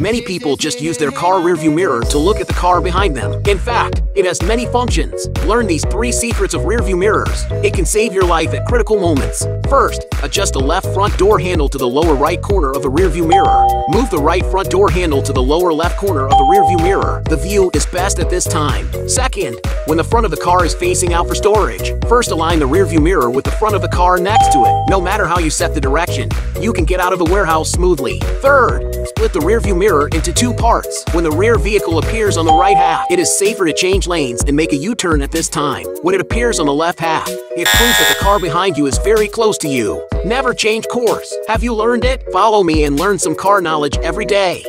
Many people just use their car rearview mirror to look at the car behind them. In fact, it has many functions. Learn these three secrets of rearview mirrors. It can save your life at critical moments. First, adjust the left front door handle to the lower right corner of the rearview mirror. Move the right front door handle to the lower left corner of the rearview mirror. The view is best at this time. Second, when the front of the car is facing out for storage, first align the rearview mirror with the front of the car next to it. No matter how you set the direction, you can get out of the warehouse smoothly. Third, split the rearview mirror into two parts. When the rear vehicle appears on the right half, it is safer to change lanes and make a U-turn at this time. When it appears on the left half, it proves that the car behind you is very close to you. Never change course. Have you learned it? Follow me and learn some car knowledge every day.